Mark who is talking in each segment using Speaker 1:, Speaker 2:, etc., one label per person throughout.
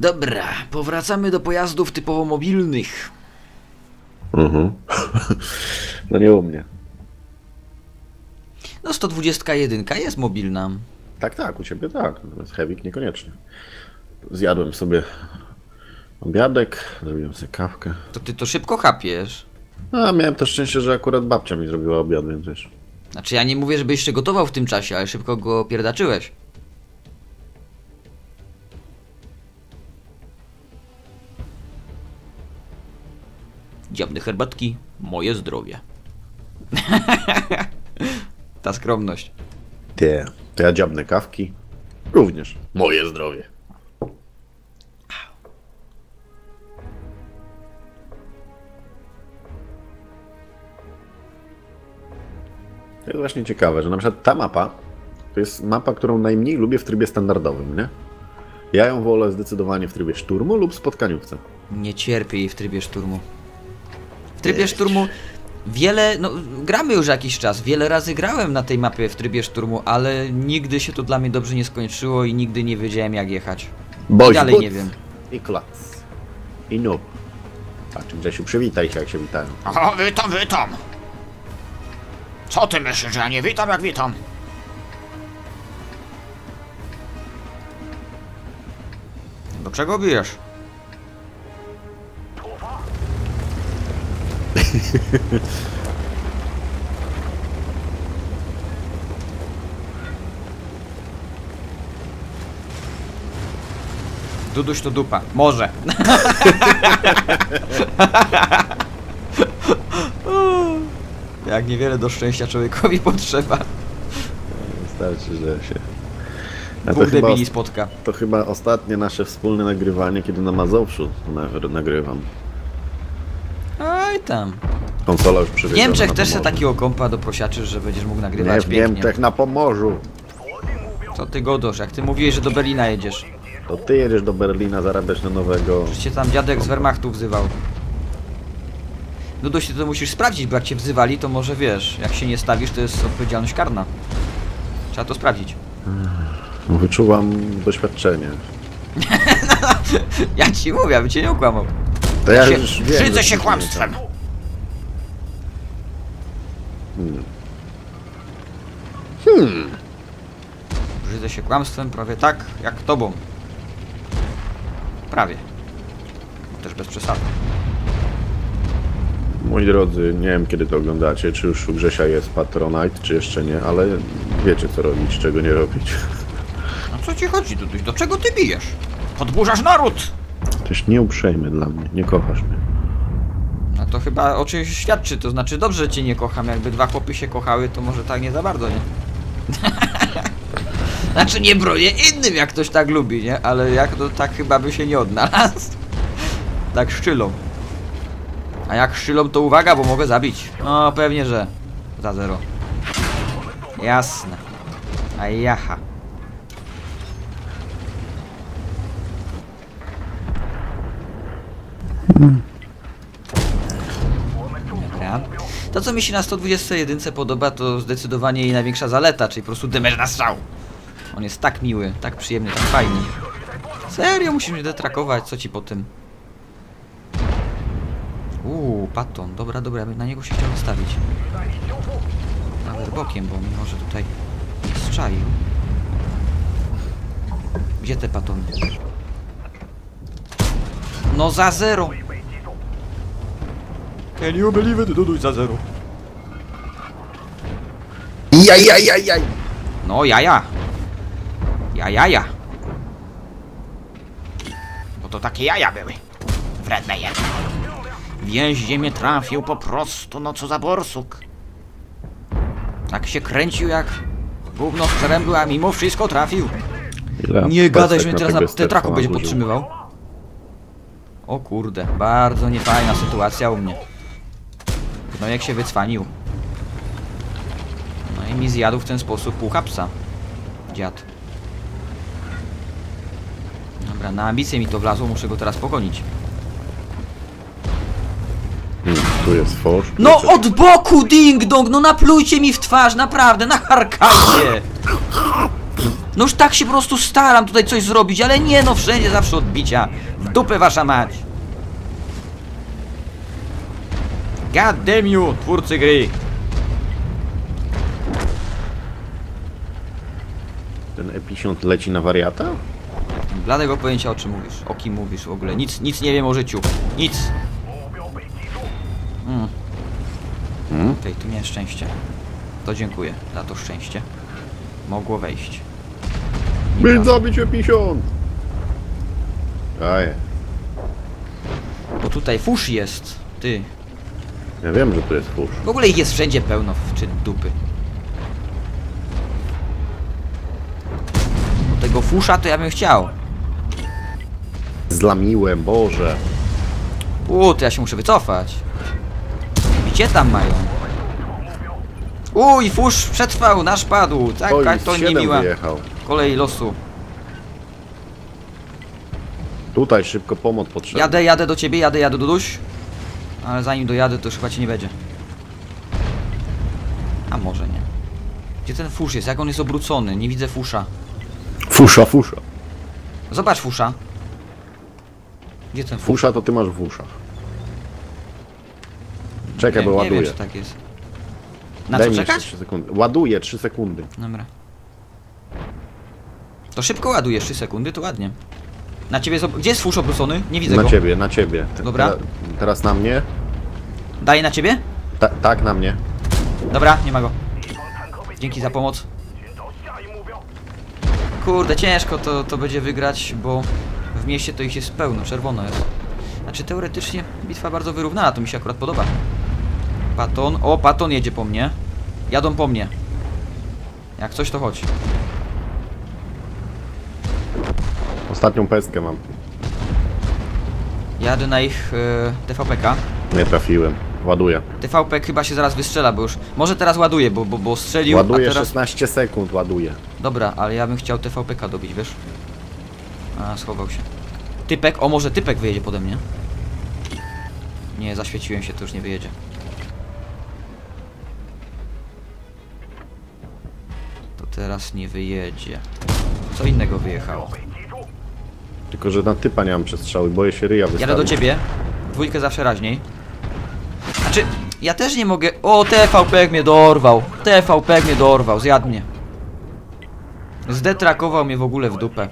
Speaker 1: Dobra, powracamy do pojazdów typowo mobilnych.
Speaker 2: Mhm. No nie u mnie.
Speaker 1: No 121 jest mobilna.
Speaker 2: Tak, tak, u ciebie tak. Natomiast Hewik niekoniecznie. Zjadłem sobie obiadek, zrobiłem sobie kawkę.
Speaker 1: To ty to szybko chapiesz.
Speaker 2: A miałem też szczęście, że akurat babcia mi zrobiła obiad, więc wiesz.
Speaker 1: Znaczy ja nie mówię, żebyś jeszcze gotował w tym czasie, ale szybko go pierdaczyłeś. Dziabne herbatki, moje zdrowie. Ta skromność.
Speaker 2: Te. To ja dziabne kawki. Również. Moje zdrowie. To jest właśnie ciekawe, że na przykład ta mapa to jest mapa, którą najmniej lubię w trybie standardowym, nie? Ja ją wolę zdecydowanie w trybie szturmu lub spotkaniówce.
Speaker 1: Nie cierpię jej w trybie szturmu. W trybie szturmu wiele, no gramy już jakiś czas, wiele razy grałem na tej mapie w trybie szturmu, ale nigdy się to dla mnie dobrze nie skończyło i nigdy nie wiedziałem jak jechać.
Speaker 2: Boś
Speaker 1: Dalej
Speaker 2: but
Speaker 1: nie wiem.
Speaker 2: I klac. I noob. A czym Grzesiu, przywitaj się jak się witają.
Speaker 3: O, witam, witam. Co ty myślisz, że ja nie witam jak witam?
Speaker 1: Do czego bijesz? Duduś to dupa. Może. Jak niewiele do szczęścia człowiekowi potrzeba.
Speaker 2: Wystarczy, że się... A to
Speaker 1: Bóg
Speaker 2: chyba,
Speaker 1: debili spotka.
Speaker 2: to chyba ostatnie nasze wspólne nagrywanie, kiedy na Mazowszu na- nagrywam.
Speaker 1: Oj tam.
Speaker 2: Konsola już
Speaker 1: W
Speaker 2: przywieziona
Speaker 1: Niemczech
Speaker 2: na
Speaker 1: też se
Speaker 2: Pomorzu.
Speaker 1: takiego kompa doprosiaczysz, że będziesz mógł
Speaker 2: Nie,
Speaker 1: nagrywać
Speaker 2: w
Speaker 1: pięknie.
Speaker 2: Niemczech na Pomorzu.
Speaker 1: Co ty godosz, jak ty mówiłeś, że do Berlina jedziesz.
Speaker 2: To ty jedziesz do Berlina zarabiać na nowego.
Speaker 1: Przecież cię tam dziadek z Wehrmachtu wzywał. Duduś, ty to musisz sprawdzić, bo jak cię wzywali, to może wiesz, jak się nie stawisz, to jest odpowiedzialność karna. Trzeba to sprawdzić.
Speaker 2: Wyczułam doświadczenie.
Speaker 1: Ja ci mówię, aby cię nie okłamał.
Speaker 2: To ja
Speaker 3: Się,
Speaker 2: już wiem,
Speaker 3: brzydzę się kłamstwem.
Speaker 1: Brzydzę się kłamstwem prawie tak, jak tobą. Prawie. Też bez przesady.
Speaker 2: Moi drodzy, nie wiem kiedy to oglądacie, czy już u Grzesia jest Patronite, czy jeszcze nie, ale wiecie co robić, czego nie robić.
Speaker 3: No co ci chodzi, Duduś? Do czego ty bijesz? Podburzasz naród!
Speaker 2: Też nieuprzejmy dla mnie, nie kochasz mnie.
Speaker 1: No to chyba o czymś świadczy, to znaczy dobrze, że cię nie kocham. Jakby dwa chłopy się kochały, to może tak nie za bardzo, nie? znaczy nie bronię innym, jak ktoś tak lubi, nie? Ale jak to tak chyba by się nie odnalazł. tak szczylą. A jak szczylą, to uwaga, bo mogę zabić. No pewnie, że za zero. Jasne. A jaha. Dobra. To co mi się na 121 podoba to zdecydowanie jej największa zaleta, czyli po prostu dymer na strzał. On jest tak miły, tak przyjemny, tak fajny. Serio musisz mnie detrakować, co ci po tym? Uuu, paton, dobra, dobra, na niego się chciał nastawić. Nawet bokiem, bo mi może tutaj strzaił. Gdzie te patony? No za zero! Can you believe it? Duduj za zero.
Speaker 2: Jaj, jaj, jaj, jaj!
Speaker 1: No jaja. Jajaja.
Speaker 3: Bo to takie jaja były. Wredne je. Więździe mnie trafił po prostu, no co za borsuk.
Speaker 1: Tak się kręcił jak gówno z przeręblu, a mimo wszystko trafił. Nie gadaj, że mnie teraz na tetraku będzie podtrzymywał. O kurde, bardzo niefajna sytuacja u mnie. No jak się wycwanił. No i mi zjadł w ten sposób pół hapsa. Dziad. Dobra, na ambicję mi to wlazło, muszę go teraz pogonić.
Speaker 2: Hmm, tu jest forsz.
Speaker 1: No od boku ding dong, no naplujcie mi w twarz, naprawdę, naharkajcie! No już tak się po prostu staram tutaj coś zrobić, ale nie no, wszędzie zawsze odbicia. W dupę wasza mać. God damn you, twórcy gry.
Speaker 2: Ten episiąt leci na wariata?
Speaker 1: Bladego pojęcia o czym mówisz, o kim mówisz w ogóle. Nic, nic nie wiem o życiu. Nic. Mm.
Speaker 2: Hmm?
Speaker 1: Okej, tu miałem szczęście. To dziękuję za to szczęście. Mogło wejść.
Speaker 2: By zabić episiąt! Daję.
Speaker 1: Bo tutaj fusz jest. Ty.
Speaker 2: Ja wiem, że tu jest furz.
Speaker 1: W ogóle ich jest wszędzie pełno, w- czy dupy. Bo tego fusza to ja bym chciał.
Speaker 2: Zlamiłem, Boże.
Speaker 1: U, to ja się muszę wycofać. Gdzie tam mają? Uj, fusz przetrwał, nasz padł. Tak,
Speaker 2: Oj,
Speaker 1: tak, to niemiła
Speaker 2: wyjechał.
Speaker 1: kolej losu.
Speaker 2: Tutaj szybko pomoc potrzebna.
Speaker 1: Jadę, jadę do ciebie, jadę, jadę, Duduś. Ale zanim dojadę, to już chyba cię nie będzie. A może nie. Gdzie ten fusz jest? Jak on jest obrócony? Nie widzę fusza.
Speaker 2: Fusza, fusza.
Speaker 1: Zobacz fusza. Gdzie ten fusz?
Speaker 2: Fusza to ty masz w uszach. Czekaj,
Speaker 1: nie,
Speaker 2: bo
Speaker 1: nie
Speaker 2: ładuję.
Speaker 1: wiem, czy tak jest. Na
Speaker 2: Daj
Speaker 1: co czekać?
Speaker 2: 3 sekundy. Ładuję 3 sekundy.
Speaker 1: Dobra. To szybko ładujesz 3 sekundy, to ładnie. Na ciebie, gdzie jest fusz obrócony? Nie widzę
Speaker 2: Na
Speaker 1: go.
Speaker 2: ciebie, na ciebie.
Speaker 1: Dobra.
Speaker 2: te- Teraz na mnie.
Speaker 1: Daję na ciebie?
Speaker 2: Ta, tak, na mnie.
Speaker 1: Dobra, nie ma go. Dzięki za pomoc. Kurde, ciężko to, to będzie wygrać, bo w mieście to ich jest pełno, czerwono jest. Znaczy teoretycznie bitwa bardzo wyrównana, to mi się akurat podoba. Paton, o Paton jedzie po mnie. Jadą po mnie. Jak coś to chodź.
Speaker 2: Ostatnią pestkę mam.
Speaker 1: Jadę na ich e, TVPK.
Speaker 2: Nie trafiłem. Ładuję.
Speaker 1: TVP chyba się zaraz wystrzela, bo już... Może teraz ładuje, bo, bo, bo strzelił,
Speaker 2: Ładuję
Speaker 1: a teraz...
Speaker 2: 16 sekund, ładuję.
Speaker 1: Dobra, ale ja bym chciał TVPK dobić, wiesz? A, schował się. Typek, o może typek wyjedzie pode mnie? Nie, zaświeciłem się, to już nie wyjedzie. To teraz nie wyjedzie. Co innego wyjechało.
Speaker 2: Tylko, że na typa nie mam przestrzały, boję się ryja wystawić.
Speaker 1: Jadę do ciebie. Dwójkę zawsze raźniej. Znaczy, ja też nie mogę... O, TVP mnie dorwał. TVP mnie dorwał, zjadł mnie. Zdetrakował mnie w ogóle w dupę.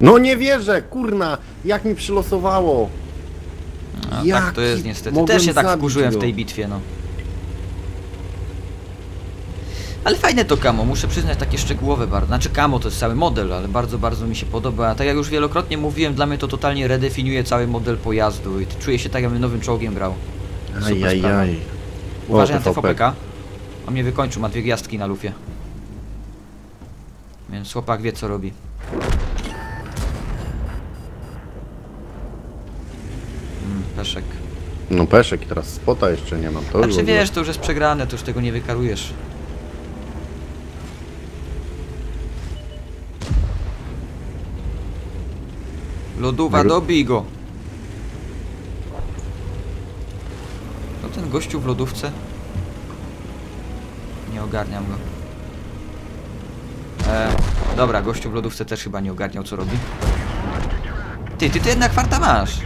Speaker 2: No nie wierzę, kurna! Jak mi przylosowało!
Speaker 1: No, tak to jest niestety. Też się tak wkurzyłem w tej bitwie, no. Ale fajne to kamo, muszę przyznać takie szczegółowe bardzo. Znaczy kamo to jest cały model, ale bardzo, bardzo mi się podoba. A tak jak już wielokrotnie mówiłem, dla mnie to totalnie redefiniuje cały model pojazdu i czuję się tak, jakbym nowym czołgiem grał. Super sprawa.
Speaker 2: Ajajaj.
Speaker 1: Uważaj
Speaker 2: O,
Speaker 1: na
Speaker 2: TVP.
Speaker 1: TVPK. On mnie wykończył, ma dwie gwiazdki na lufie. Więc chłopak wie co robi. Mm, peszek.
Speaker 2: No peszek i teraz spota jeszcze nie mam. To
Speaker 1: Znaczy wiesz, to już jest przegrane, to już tego nie wykarujesz. Lodowa,
Speaker 2: Tego-
Speaker 1: dobij go! No ten gościu w lodówce? Nie ogarniam go. E, dobra, gościu w lodówce też chyba nie ogarniał co robi. Ty, ty, ty jednak farta masz!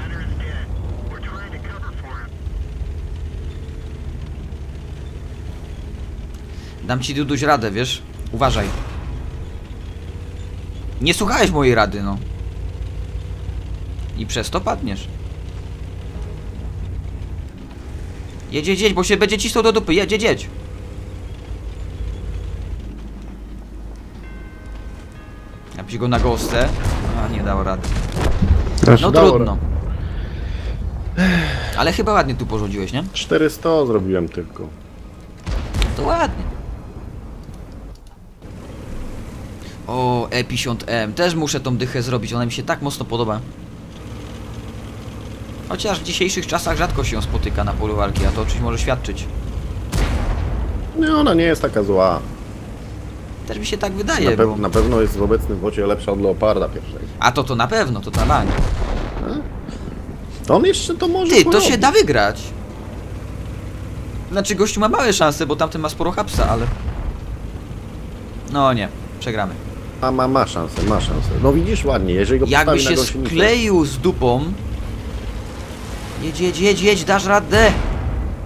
Speaker 1: Dam ci Duduś radę, wiesz? Uważaj. Nie słuchałeś mojej rady, no. I przez to padniesz. Jedź, jedź, jedź, bo się będzie cisnął do dupy. Jedź, jedź, jedź. Ja go na gostę. A, nie dało rady.
Speaker 2: Znaczy,
Speaker 1: No trudno. Ale chyba ładnie tu porządziłeś, nie?
Speaker 2: 400 zrobiłem tylko.
Speaker 1: To ładnie. O, E50M. Też muszę tą dychę zrobić, ona mi się tak mocno podoba. Chociaż w dzisiejszych czasach rzadko się ją spotyka na polu walki, a to o czymś może świadczyć.
Speaker 2: No ona nie jest taka zła.
Speaker 1: Też mi się tak
Speaker 2: Na,
Speaker 1: wydaje,
Speaker 2: pe
Speaker 1: bo...
Speaker 2: na pewno jest w obecnym wocie lepsza od Leoparda pierwszego.
Speaker 1: A to to na pewno, to na bank.
Speaker 2: To on jeszcze to może
Speaker 1: Ty, to
Speaker 2: porobić.
Speaker 1: się da wygrać. Znaczy gościu ma małe szanse, bo tamten ma sporo hapsa, ale... No nie, przegramy.
Speaker 2: A ma, ma szansę, ma szansę. No widzisz ładnie, jeżeli go
Speaker 1: Jakby się
Speaker 2: na
Speaker 1: skleił z dupą. Jedź, jedź, jedź, jedź, dasz radę.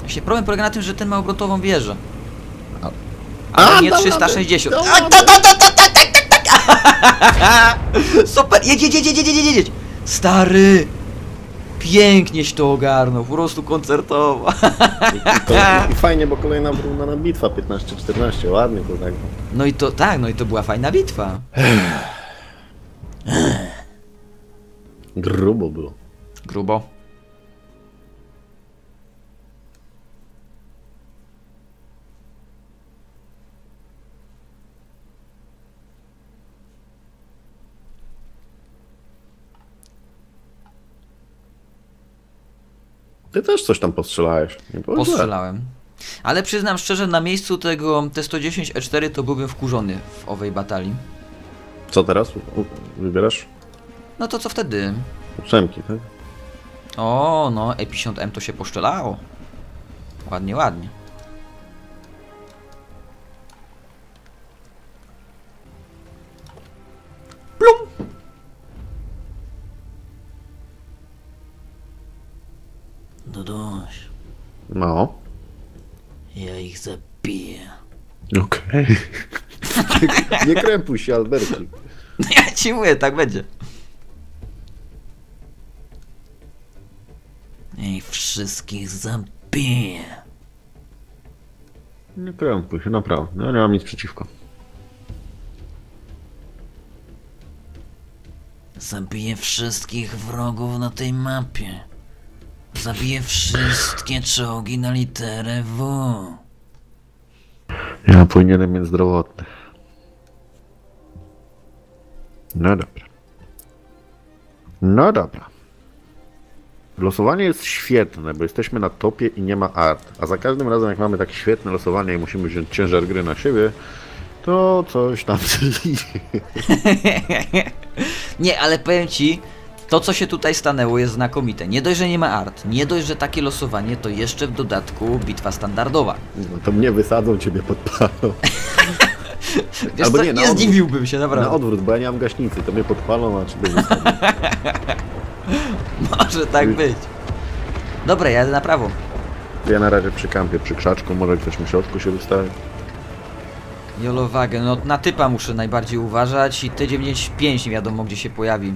Speaker 1: Właśnie problem polega na tym, że ten ma obrotową wieżę.
Speaker 2: A-
Speaker 1: Ale
Speaker 2: A,
Speaker 1: nie
Speaker 2: dał
Speaker 1: 360.
Speaker 2: radę,
Speaker 1: A,
Speaker 2: dał
Speaker 1: ta, ta, ta, ta, ta, ta, ta, ta. Super, jedź, jedź, jedź, jedź, jedź, jedź. Stary. Pięknieś to ogarnął, po prostu koncertowo.
Speaker 2: I, fajnie, bo kolejna wyrównana bitwa 15-14, ładnie to tak.
Speaker 1: No i to, tak, no i to była fajna bitwa.
Speaker 2: Grubo było.
Speaker 1: Grubo.
Speaker 2: Ty też coś tam postrzelałeś. Nie było źle.
Speaker 1: Postrzelałem. Ale przyznam szczerze, na miejscu tego T110 E4 E to byłbym wkurzony w owej batalii.
Speaker 2: Co teraz? Wybierasz?
Speaker 1: No to co wtedy?
Speaker 2: Ósemki, tak?
Speaker 1: O, no, E50M to się poszczelało. Ładnie, ładnie.
Speaker 2: Okej. nie krępuj się, Albercik.
Speaker 1: No ja ci mówię, tak będzie. I wszystkich zabiję.
Speaker 2: Nie krępuj się, naprawdę. Ja nie mam nic przeciwko.
Speaker 1: Zabiję wszystkich wrogów na tej mapie. Zabiję wszystkie czołgi na literę W.
Speaker 2: Ja powinienem mieć zdrowotny. No dobra. No dobra. Losowanie jest świetne, bo jesteśmy na topie i nie ma art. A za każdym razem, jak mamy tak świetne losowanie i musimy wziąć ciężar gry na siebie, to coś tam
Speaker 1: nie, ale powiem ci, to co się tutaj stanęło jest znakomite. Nie dość, że nie ma art, nie dość, że takie losowanie, to jeszcze w dodatku bitwa standardowa.
Speaker 2: No to mnie wysadzą, ciebie podpalą.
Speaker 1: Wiesz
Speaker 2: Albo nie,
Speaker 1: nie,
Speaker 2: na odwrót.
Speaker 1: zdziwiłbym się,
Speaker 2: Na
Speaker 1: naprawdę.
Speaker 2: odwrót, bo ja nie mam gaśnicy, to mnie podpalą, a ciebie wysadzą.
Speaker 1: Może tak być. Dobra, jadę na prawo.
Speaker 2: Ja na razie przy kampie, przy krzaczku, może ktoś na środku się wystawi.
Speaker 1: Jolowagę, no na typa muszę najbardziej uważać i T95 nie wiadomo gdzie się pojawi.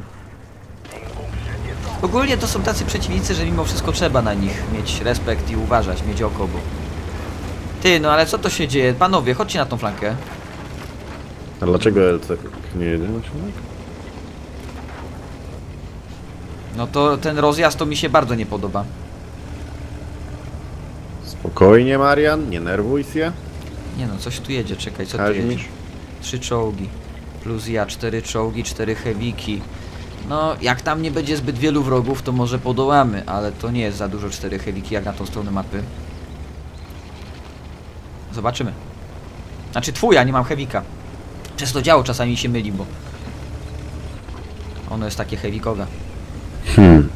Speaker 1: Ogólnie to są tacy przeciwnicy, że mimo wszystko trzeba na nich mieć respekt i uważać, mieć oko, bo... Ty, no ale co to się dzieje? Panowie, chodźcie na tą flankę.
Speaker 2: A dlaczego LC nie jedzie na środek?
Speaker 1: No to ten rozjazd to mi się bardzo nie podoba.
Speaker 2: Spokojnie, Marian, nie nerwuj się.
Speaker 1: Nie no, coś tu jedzie, czekaj, co tu jedzie?
Speaker 2: Kaźmisz.
Speaker 1: Trzy czołgi. Plus ja, cztery czołgi, cztery hewiki. No, jak tam nie będzie zbyt wielu wrogów, to może podołamy, ale to nie jest za dużo cztery hewiki jak na tą stronę mapy. Zobaczymy. Znaczy twój, ja nie mam hewika. Przez to działo czasami się myli, bo... Ono jest takie hewikowe.
Speaker 2: Hmm.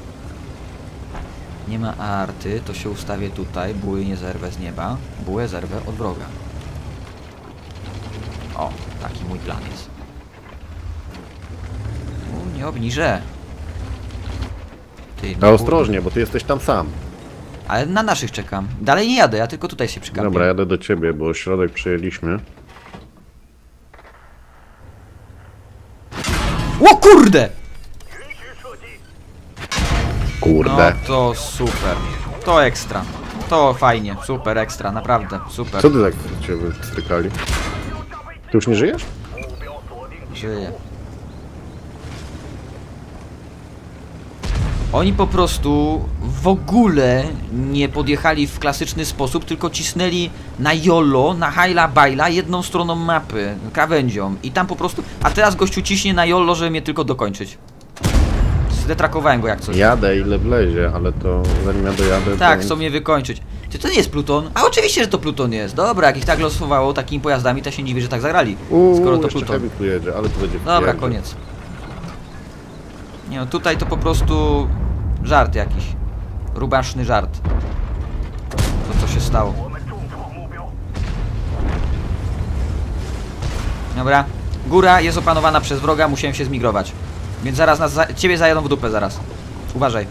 Speaker 1: Nie ma arty, to się ustawię tutaj. Buły nie zerwę z nieba. Bułę zerwę od wroga. O, taki mój plan jest. Nie obniżę. Ty, no,
Speaker 2: ostrożnie, bo ty jesteś tam sam.
Speaker 1: Ale na naszych czekam. Dalej nie jadę, ja tylko tutaj się przykampię.
Speaker 2: Dobra, jadę do ciebie, bo środek przejęliśmy.
Speaker 1: O kurde! No
Speaker 2: Kurde.
Speaker 1: to super. To ekstra. To fajnie, super ekstra, naprawdę, super.
Speaker 2: Co ty tak cię strykali? Ty już nie żyjesz?
Speaker 1: Żyje. Oni po prostu w ogóle nie podjechali w klasyczny sposób, tylko cisnęli na jolo, na hajla bajla jedną stroną mapy, krawędzią. I tam po prostu... A teraz gościu ciśnie na jolo, żeby mnie tylko dokończyć. Zdetrakowałem go jak coś.
Speaker 2: Jadę ile wlezie, ale to zanim ja dojadę,
Speaker 1: Tak,
Speaker 2: to...
Speaker 1: chcą mnie wykończyć. Czy to nie jest Pluton? A oczywiście, że to Pluton jest. Dobra, jak ich tak losowało takimi pojazdami, to się nie dziwię, że tak zagrali.
Speaker 2: Uuu,
Speaker 1: skoro to Pluton.
Speaker 2: Tu jedzie, ale to będzie
Speaker 1: Dobra, koniec. Nie no, tutaj to po prostu żart jakiś. Rubaszny żart. To co się stało. Dobra. Góra jest opanowana przez wroga, musiałem się zmigrować. Więc zaraz nas za ciebie zajadą w dupę zaraz. Uważaj.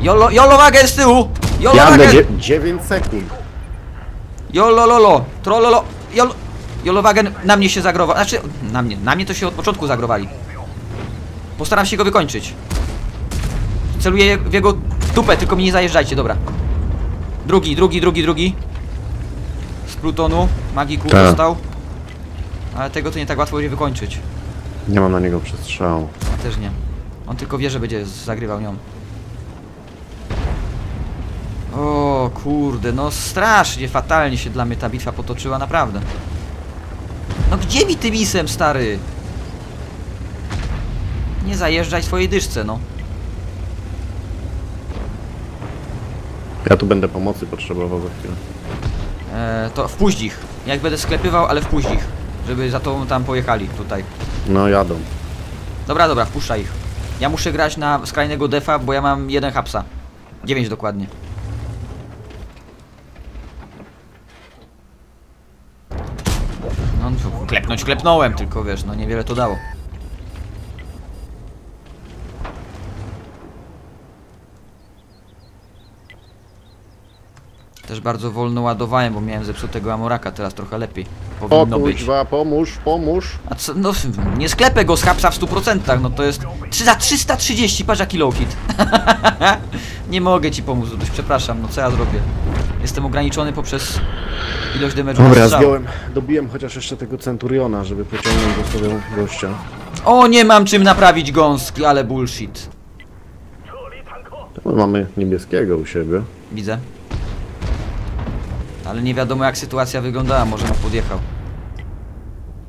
Speaker 1: Jolo, jolo wagę z tyłu! Jolo
Speaker 2: Jadę
Speaker 1: wagę!
Speaker 2: dzie- 9 sekund.
Speaker 1: Jolo lolo! Trololo! Jolo... Jolowagen na mnie się zagrował. Znaczy, na mnie. Na mnie to się od początku zagrowali. Postaram się go wykończyć. Celuję w jego dupę, tylko mi nie zajeżdżajcie, dobra. Drugi, drugi, drugi, drugi. Z Plutonu. Magiku
Speaker 2: Tak.
Speaker 1: dostał. Ale tego to nie tak łatwo będzie wykończyć.
Speaker 2: Nie mam na niego przestrzału.
Speaker 1: Ja też nie. On tylko wie, że będzie zagrywał nią. O kurde, no strasznie, fatalnie się dla mnie ta bitwa potoczyła, naprawdę. No gdzie mi tym isem, stary? Nie zajeżdżaj swojej dyszce, no.
Speaker 2: Ja tu będę pomocy potrzebował za chwilę.
Speaker 1: E, to wpuść ich. Jak będę sklepywał, ale wpuść ich. Żeby za tobą tam pojechali, tutaj.
Speaker 2: No jadą.
Speaker 1: Dobra, dobra, wpuszczaj ich. Ja muszę grać na skrajnego defa, bo ja mam jeden hapsa. 9 dokładnie. No, klepnąć klepnąłem, tylko wiesz, no niewiele to dało. Też bardzo wolno ładowałem, bo miałem zepsutego amoraka, teraz trochę lepiej.
Speaker 2: O
Speaker 1: Powinno być.
Speaker 2: kuźwa, pomóż, pomóż.
Speaker 1: A co, no nie sklepę go z hapsa w 100%, no to jest trzy- za 330, patrz jaki low hit. nie mogę ci pomóc, Duduś, przepraszam, no co ja zrobię? Jestem ograniczony poprzez ilość damage'u
Speaker 2: Dobra, zdjąłem, dobiłem chociaż jeszcze tego Centuriona, żeby pociągnąć do sobie gościa.
Speaker 1: O, nie mam czym naprawić gąski, ale bullshit.
Speaker 2: No, mamy niebieskiego u siebie.
Speaker 1: Widzę. Ale nie wiadomo jak sytuacja wyglądała, może mu podjechał.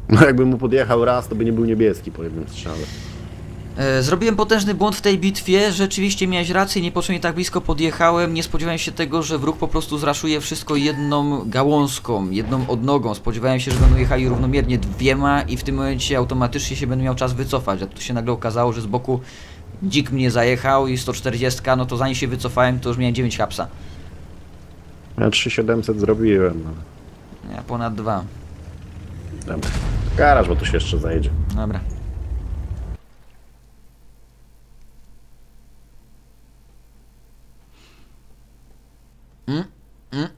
Speaker 2: No jakby mu podjechał raz, to by nie był niebieski po jednym strzale.
Speaker 1: E, Zrobiłem potężny błąd w tej bitwie, rzeczywiście miałeś rację, niepotrzebnie tak blisko podjechałem, nie spodziewałem się tego, że wróg po prostu zraszuje wszystko jedną gałązką, jedną odnogą, spodziewałem się, że będą jechali równomiernie dwiema i w tym momencie automatycznie się będę miał czas wycofać, a tu się nagle okazało, że z boku dzik mnie zajechał i 140, no to zanim się wycofałem, to już miałem 9 hapsa.
Speaker 2: Ja 3700 zrobiłem, ale...
Speaker 1: Ja ponad dwa.
Speaker 2: Dobra. Garaż, bo tu się jeszcze zajedzie.
Speaker 1: Dobra. Mm, mm,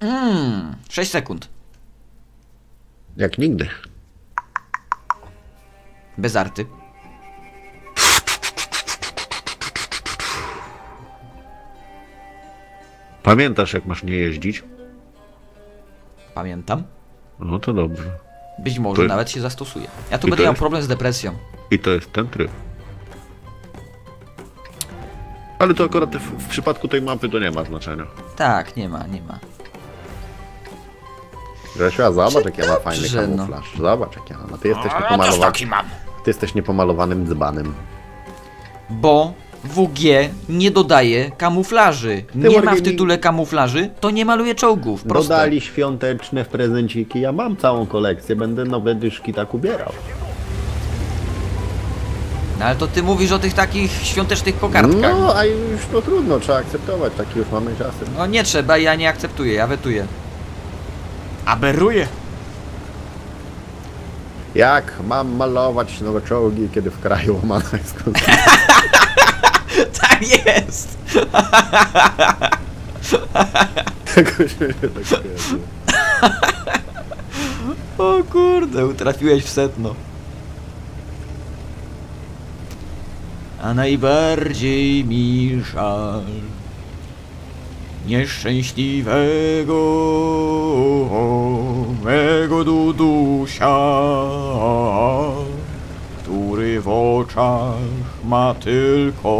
Speaker 1: mm. 6 sekund.
Speaker 2: Jak nigdy.
Speaker 1: Bez arty.
Speaker 2: Pamiętasz jak masz nie jeździć?
Speaker 1: Pamiętam.
Speaker 2: No to dobrze.
Speaker 1: Być może
Speaker 2: To-
Speaker 1: nawet się zastosuje. Ja tu
Speaker 2: I
Speaker 1: będę miał
Speaker 2: jest-
Speaker 1: problem z depresją.
Speaker 2: I to jest ten tryb. Ale to akurat w, w przypadku tej mapy to nie ma znaczenia.
Speaker 1: Tak, nie ma, nie ma.
Speaker 2: Grzesiu, zobacz jak ja mam fajny
Speaker 1: no.
Speaker 2: kamuflaż. Zobacz jak ja mam. A Ty jesteś
Speaker 3: A, też
Speaker 2: niepomalowany.
Speaker 3: taki mam.
Speaker 2: Ty jesteś niepomalowanym dzbanem.
Speaker 1: Bo WG nie dodaje kamuflaży. Nie ma w tytule kamuflaży, to nie maluje czołgów. Proste.
Speaker 2: Dodali świąteczne w prezenciki. Ja mam całą kolekcję, będę nowe dyszki tak ubierał.
Speaker 1: No ale to ty mówisz o tych takich świątecznych kokardkach.
Speaker 2: No, a już to trudno, trzeba akceptować, taki już mamy czasy.
Speaker 1: No nie trzeba, ja nie akceptuję, ja wetuję.
Speaker 3: Aberuje.
Speaker 2: Jak mam malować nowe czołgi, kiedy w kraju łamana jest konstytucja?
Speaker 1: Tak jest!
Speaker 2: Jakoś.
Speaker 1: O kurde, utrafiłeś w setno. A najbardziej mi żal nieszczęśliwego mego Dudusia, który w oczach ma tylko.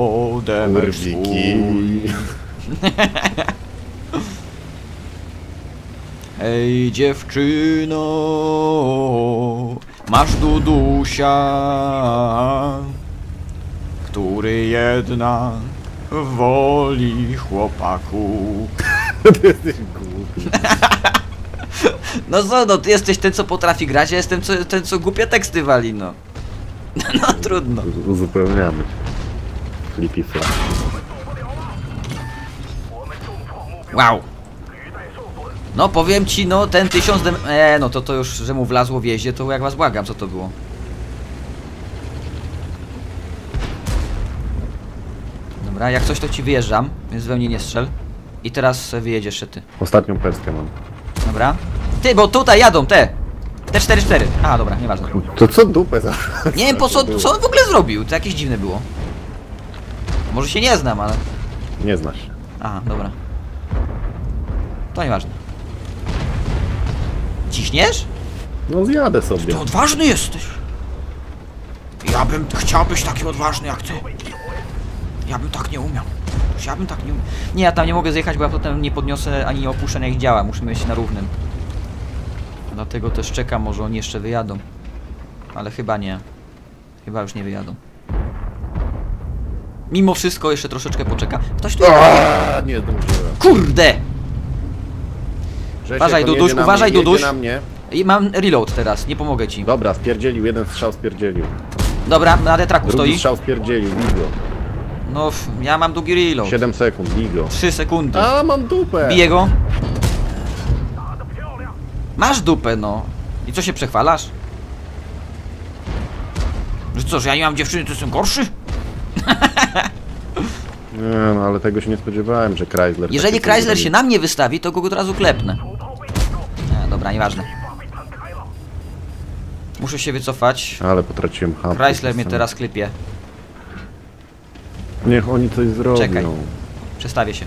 Speaker 2: Urwiki.
Speaker 1: Hej dziewczyno, masz Dudusia, który jednak woli chłopaku. No co, no ty jesteś ten, co potrafi grać, ja jestem co, ten, co głupie teksty wali, no. No trudno.
Speaker 2: U- Uzupełniamy. Flippy.
Speaker 1: Wow. No powiem ci, no ten tysiąc dem... E, no to to już, że mu wlazło w jeździe, to jak was błagam, co to było? Dobra, jak coś to ci wyjeżdżam, więc we mnie nie strzel. I teraz wyjedziesz się ty.
Speaker 2: Ostatnią peskę mam.
Speaker 1: Dobra. Ty, bo tutaj jadą te! Te 4-4. A, dobra, nieważne.
Speaker 2: To co dupę za...
Speaker 1: Nie wiem po co, co on w ogóle zrobił, to jakieś dziwne było. Może się nie znam, ale...
Speaker 2: Nie znasz.
Speaker 1: Aha, dobra. To nieważne. Ciśniesz?
Speaker 2: No zjadę sobie.
Speaker 3: Ty odważny jesteś. Ja bym chciał być taki odważny jak ty. Ja bym tak nie umiał. Ja bym tak nie umiał.
Speaker 1: Nie, ja tam nie mogę zjechać, bo ja potem nie podniosę ani opuszczenia ich działa. Musimy iść na równym. Dlatego też czekam, może oni jeszcze wyjadą. Ale chyba nie. Chyba już nie wyjadą. Mimo wszystko jeszcze troszeczkę poczeka. Ktoś tu...
Speaker 2: Aaaa, nie zdążyłem.
Speaker 1: Kurde!
Speaker 2: Grzesiek,
Speaker 1: Uważaj, Duduś, uważaj,
Speaker 2: mnie,
Speaker 1: Duduś. I mam reload teraz, nie pomogę ci.
Speaker 2: Dobra, spierdzielił, jeden strzał spierdzielił.
Speaker 1: Dobra, na detraku
Speaker 2: Drugi
Speaker 1: stoi.
Speaker 2: strzał spierdzielił, Ligo.
Speaker 1: No, ja mam długi reload.
Speaker 2: 7 sekund, Ligo.
Speaker 1: 3 sekundy.
Speaker 2: A, mam dupę!
Speaker 1: Biję go. Masz dupę, no. I co się przechwalasz?
Speaker 3: Że co, że ja nie mam dziewczyny, to jestem gorszy?
Speaker 2: Nie, no ale tego się nie spodziewałem, że Chrysler...
Speaker 1: Jeżeli Chrysler się na mnie wystawi, to go od razu klepnę. Nie, dobra, nieważne. Muszę się wycofać.
Speaker 2: Ale potraciłem hapy.
Speaker 1: Chrysler mnie teraz klepie.
Speaker 2: Niech oni coś zrobią.
Speaker 1: Czekaj. Przestawię się.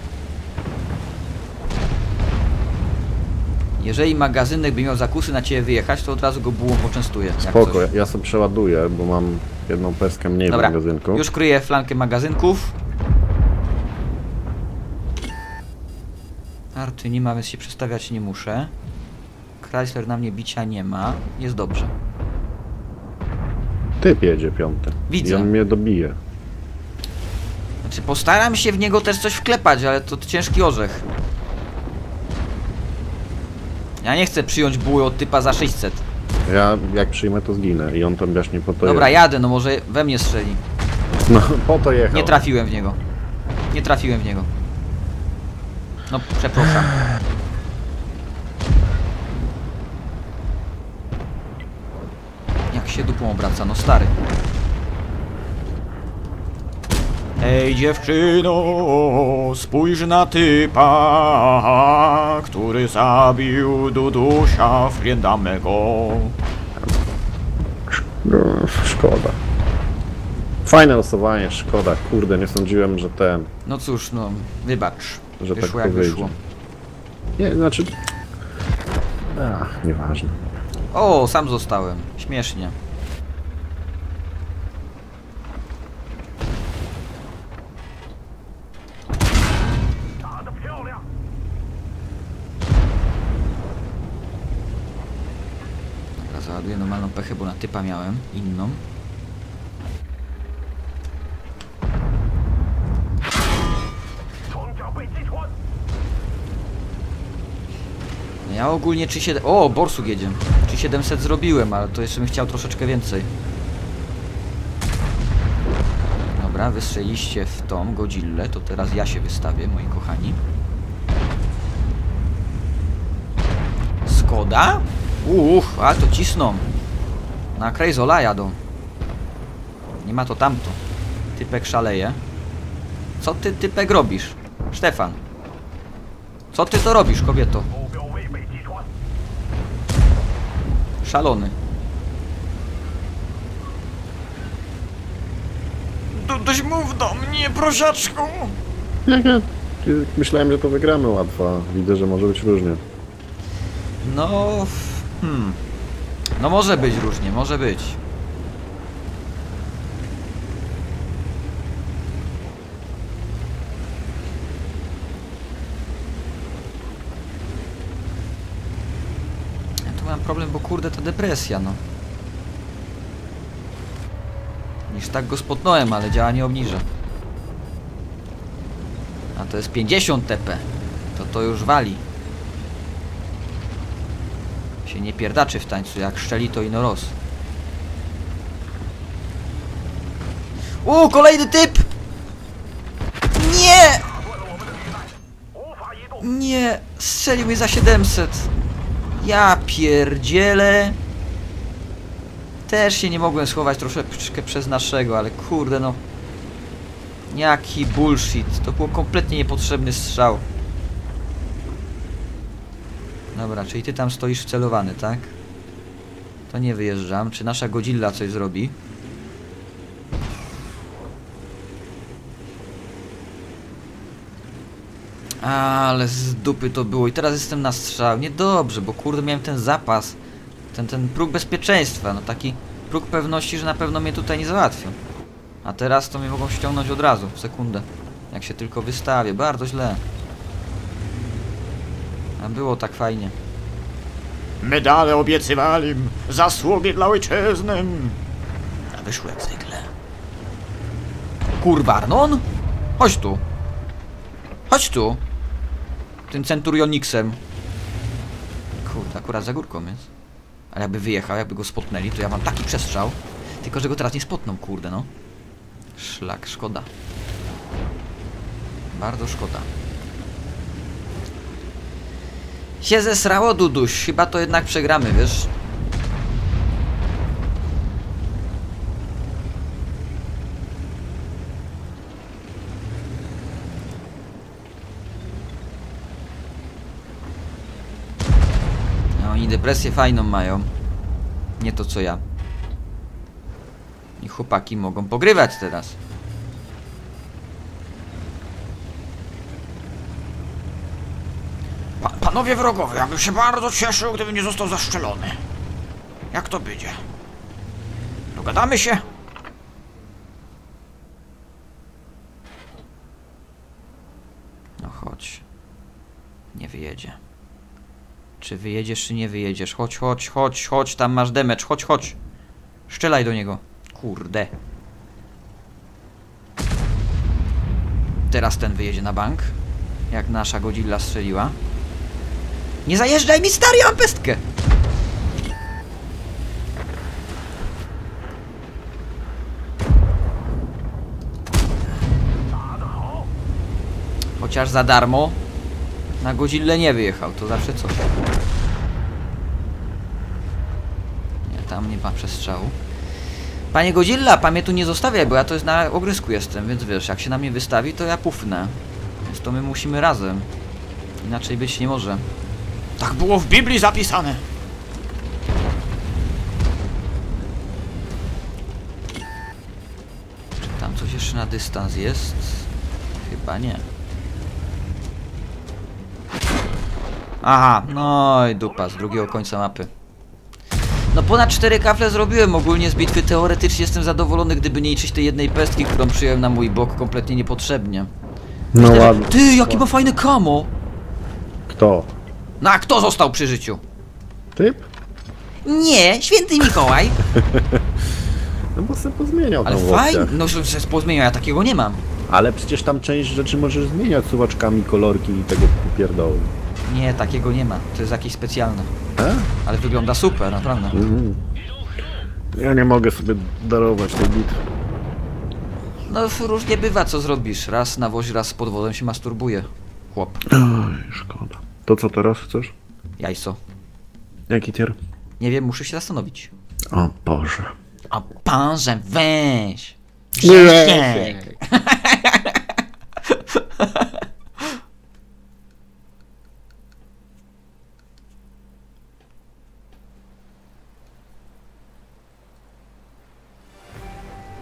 Speaker 1: Jeżeli magazynek by miał zakusy na ciebie wyjechać, to od razu go bułą poczęstuję.
Speaker 2: Spoko, ja sobie przeładuję, bo mam jedną peskę mniej
Speaker 1: Dobra,
Speaker 2: w magazynku.
Speaker 1: już kryję flankę magazynków. Arty nie ma, więc się przestawiać nie muszę. Chrysler na mnie bicia nie ma. Jest dobrze.
Speaker 2: Typ jedzie piąty.
Speaker 1: Widzę.
Speaker 2: I on mnie dobije.
Speaker 1: Znaczy postaram się w niego też coś wklepać, ale to ciężki orzech. Ja nie chcę przyjąć buły od typa za 600.
Speaker 2: Ja jak przyjmę to zginę i on tam jaśnie po to
Speaker 1: Dobra, jadę, no może we mnie strzeli.
Speaker 2: No po to jechał.
Speaker 1: Nie trafiłem w niego. Nie trafiłem w niego. No, przepraszam. Jak się dupą obraca, no stary.
Speaker 3: Ej dziewczyno, spójrz na typa, który zabił Dudusia frienda mego.
Speaker 2: No, szkoda. Fajne losowanie, szkoda. Kurde, nie sądziłem, że ten...
Speaker 1: No cóż, no, wybacz.
Speaker 2: Że tak
Speaker 1: wyszło jak
Speaker 2: powiedzie.
Speaker 1: wyszło.
Speaker 2: Nie, znaczy... Ach, nieważne.
Speaker 1: O, sam zostałem. Śmiesznie. Pechę, bo na typa miałem inną. No Ja ogólnie 37... O, Borsuk jedzie. 3700 zrobiłem, ale to jeszcze bym chciał troszeczkę więcej. Dobra, wystrzeliście w tą Godzillę, to teraz ja się wystawię, moi kochani. Skoda? Uch, a to cisną. Na Krejzola jadą. Nie ma to tamto. Typek szaleje. Co ty, typek, robisz? Stefan. Co ty to robisz, kobieto? Szalony.
Speaker 3: Duduś mów do mnie, prosiaczku.
Speaker 2: Myślałem, że to wygramy łatwo. Widzę, że może być różnie.
Speaker 1: No... Hmm. No może być różnie, może być. Ja tu mam problem, bo kurde to depresja, no. Niż tak go spotnąłem, ale działa nie obniża. A to jest 50 TP. To to już wali. Się nie pierdaczy w tańcu, jak szczeli to ino roz. U, kolejny typ! Nie! Nie, strzelił mnie za 700. Ja pierdzielę. Też się nie mogłem schować troszeczkę przez naszego, ale kurde no. Jaki bullshit. To był kompletnie niepotrzebny strzał. Dobra, czyli ty tam stoisz wcelowany, tak? To nie wyjeżdżam. Czy nasza Godzilla coś zrobi? Ale z dupy to było i teraz jestem na strzał. Niedobrze, bo kurde miałem ten zapas. Ten, ten próg bezpieczeństwa, no taki próg pewności, że na pewno mnie tutaj nie załatwią. A teraz to mnie mogą ściągnąć od razu, w sekundę. Jak się tylko wystawię, bardzo źle. A było tak fajnie.
Speaker 3: Medale obiecywali zasługi dla ojczyzny.
Speaker 1: A wyszło jak zwykle. Kurwa, Arnon? Chodź tu. Chodź tu. Tym centurioniksem. Kurde, akurat za górką jest. Ale jakby wyjechał, jakby go spotnęli, to ja mam taki przestrzał. Tylko, że go teraz nie spotną, kurde, no. Szlak, szkoda. Bardzo szkoda. Się zesrało, Duduś. Chyba to jednak przegramy, wiesz? No, oni depresję fajną mają. Nie to co ja. I chłopaki mogą pogrywać teraz.
Speaker 3: Panowie wrogowie, ja bym się bardzo cieszył, gdyby nie został zaszczelony. Jak to będzie? Dogadamy się?
Speaker 1: No chodź. Nie wyjedzie. Czy wyjedziesz, czy nie wyjedziesz? Chodź, chodź, chodź, chodź, tam masz damage, chodź, chodź. Szczelaj do niego. Kurde. Teraz ten wyjedzie na bank. Jak nasza Godzilla strzeliła. Nie zajeżdżaj mi stary, ja mam pestkę! Chociaż za darmo na Godzillę nie wyjechał, to zawsze coś. Nie, tam nie ma przestrzału. Panie Godzilla, pan mnie tu nie zostawiaj, bo ja to jest na ogrysku jestem, więc wiesz, jak się na mnie wystawi, to ja pufnę. Więc to my musimy razem. Inaczej być nie może.
Speaker 3: Tak było w Biblii zapisane.
Speaker 1: Czy tam coś jeszcze na dystans jest? Chyba nie. Aha, no i dupa, z drugiego końca mapy. No ponad cztery kafle zrobiłem ogólnie z bitwy, teoretycznie jestem zadowolony, gdyby nie liczyć tej jednej pestki, którą przyjąłem na mój bok kompletnie niepotrzebnie.
Speaker 2: No
Speaker 1: Cztery-
Speaker 2: ładnie.
Speaker 1: Ty, jaki ma fajny kamo!
Speaker 2: Kto?
Speaker 1: No a kto został przy życiu?
Speaker 2: Typ?
Speaker 1: Nie, święty Mikołaj!
Speaker 2: No bo sobie pozmieniał
Speaker 1: Ale
Speaker 2: opcjach.
Speaker 1: no że się pozmieniał, ja takiego nie mam.
Speaker 2: Ale przecież tam część rzeczy możesz zmieniać suwaczkami, kolorki i tego pierdołu.
Speaker 1: Nie, takiego nie ma, to jest jakieś specjalne.
Speaker 2: E?
Speaker 1: Ale wygląda super, naprawdę.
Speaker 2: Mhm. Ja nie mogę sobie darować tej bitwy.
Speaker 1: No różnie bywa, co zrobisz. Raz na wozie, raz pod wodą się masturbuje. Chłop.
Speaker 2: Oj, szkoda. To co teraz chcesz?
Speaker 1: Jajco.
Speaker 2: Jaki tier?
Speaker 1: Nie wiem, muszę się zastanowić.
Speaker 2: O Boże.
Speaker 1: A panże, weź!
Speaker 2: Nie.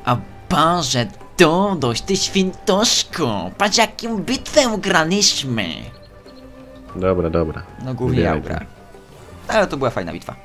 Speaker 1: A panże, Dodoś, ty świętoszko! Patrz jaką bitwę graliśmy!
Speaker 2: Dobra, dobra.
Speaker 1: No głównie ja
Speaker 2: Ubieraj
Speaker 1: ugrałem. Ale to była fajna bitwa.